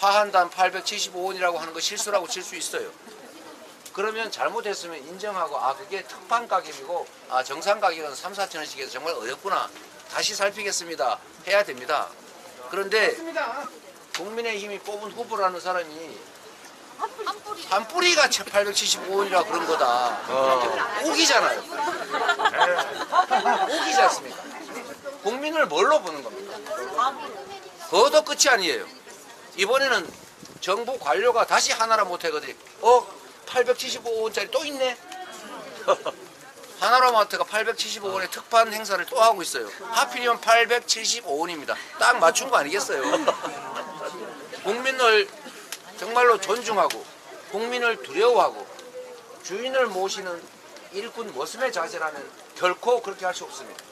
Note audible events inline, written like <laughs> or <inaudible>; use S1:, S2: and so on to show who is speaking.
S1: 파한단 875원이라고 하는 거 실수라고 칠 수 있어요. 그러면 잘못했으면 인정하고 아 그게 특판 가격이고 아 정상 가격은 3, 4천 원씩 해서 정말 어렵구나. 다시 살피겠습니다. 해야 됩니다. 그런데 국민의힘이 뽑은 후보라는 사람이 한 뿌리가 875원이라 그런 거다. 오기잖아요. 오기지 않습니까? 국민을 뭘로 보는 겁니까? 그것도 끝이 아니에요. 이번에는 정부 관료가 다시 하나라 못하거든. 어? 875원짜리 또 있네? <laughs> 하나라마트가 875원의 특판 행사를 또 하고 있어요. 하필이면 875원입니다. 딱 맞춘 거 아니겠어요? <laughs> 국민을 정말로 존중하고 국민을 두려워하고 주인을 모시는 일꾼 모습의 자세라면 결코 그렇게 할 수 없습니다.